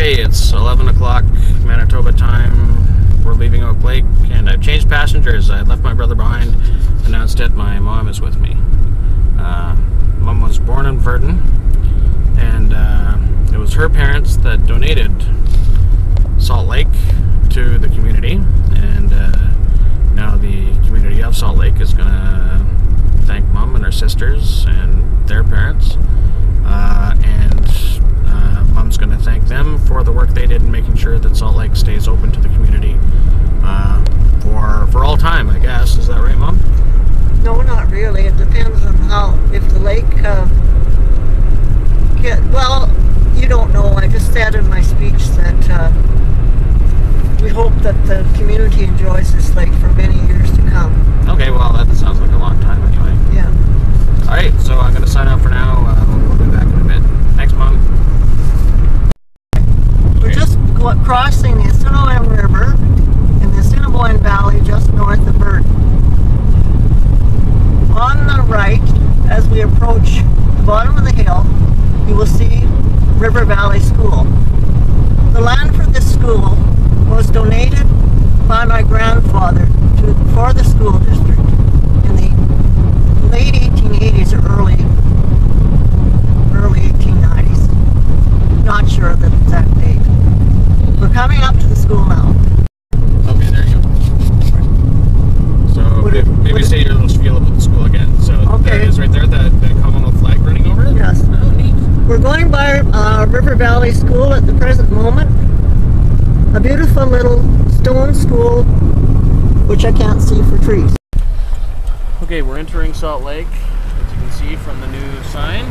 Okay, it's 11 o'clock Manitoba time. We're leaving Oak Lake, and I've changed passengers. I left my brother behind, and now instead my mom is with me. Uh, mom was born in Virden, and uh, it was her parents that donated Salt Lake to the community, and uh, now the community of Salt Lake is going to thank mom and her sisters and their parents. Uh, and uh, mom's going to thank them for the work they did in making sure that Salt Lake stays open to the community uh, for for all time. I guess is that right, mom? No, not really. It depends on how, if the lake, uh, get, well, you don't know. I just said in my speech that uh, we hope that the community enjoys this lake for many years to come. Okay, well that sounds like a long time anyway. Yeah. All right, so I'm going to sign off for now. Uh, we'll be back in a bit. Thanks, mom. We're just crossing the Assiniboine River in the Assiniboine Valley just north of Virden. On the right, as we approach the bottom of the hill, you will see River Valley School. The land for this school was donated by my grandfather to, for the school coming up to the school now. Okay, there you go. So it- maybe it- say your little spiel about the school again. So Okay. there it is right there, that, that Commonwealth flag running over it? Yes. Oh, neat. We're going by uh, River Valley School at the present moment. A beautiful little stone school, which I can't see for trees. Okay, we're entering Salt Lake, as you can see from the new sign.